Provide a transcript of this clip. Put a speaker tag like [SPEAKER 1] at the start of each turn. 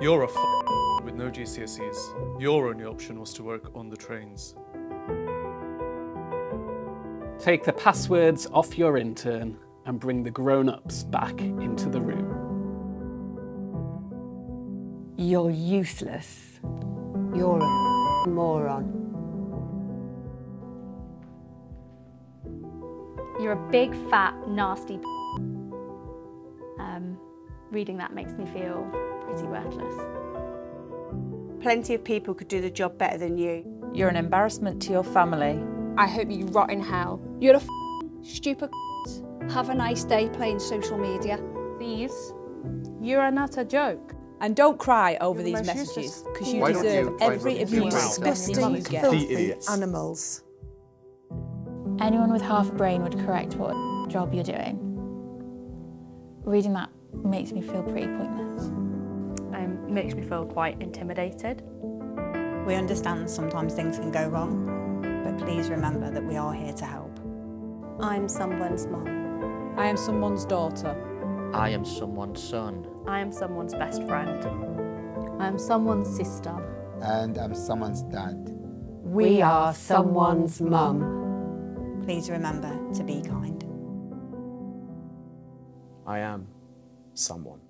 [SPEAKER 1] You're a f- with no GCSEs. Your only option was to work on the trains.
[SPEAKER 2] Take the passwords off your intern and bring the grown-ups back into the room.
[SPEAKER 3] You're useless. You're a moron.
[SPEAKER 4] You're a big, fat, nasty. Reading that makes me feel pretty worthless.
[SPEAKER 3] Plenty of people could do the job better than you.
[SPEAKER 5] You're an embarrassment to your family.
[SPEAKER 6] I hope you rot in hell. You're a stupid. Have a nice day playing social media.
[SPEAKER 7] These, you are not a joke.
[SPEAKER 5] And don't cry over
[SPEAKER 6] You're
[SPEAKER 5] these messages because you
[SPEAKER 8] Why
[SPEAKER 5] deserve
[SPEAKER 8] you
[SPEAKER 5] every
[SPEAKER 8] something
[SPEAKER 5] abuse
[SPEAKER 8] different?
[SPEAKER 5] that
[SPEAKER 8] Disgusting,
[SPEAKER 5] your mum
[SPEAKER 8] filthy idiots.
[SPEAKER 9] animals.
[SPEAKER 10] Anyone with half a brain would correct what job you're doing. Reading that makes me feel pretty pointless.
[SPEAKER 7] Um, makes me feel quite intimidated.
[SPEAKER 11] We understand sometimes things can go wrong, but please remember that we are here to help.
[SPEAKER 6] I'm someone's mum.
[SPEAKER 5] I am someone's daughter.
[SPEAKER 12] I am someone's son.
[SPEAKER 7] I am someone's best friend.
[SPEAKER 4] I am someone's sister.
[SPEAKER 8] And I'm someone's dad.
[SPEAKER 3] We are someone's mum.
[SPEAKER 11] Please remember to be kind.
[SPEAKER 13] I am someone.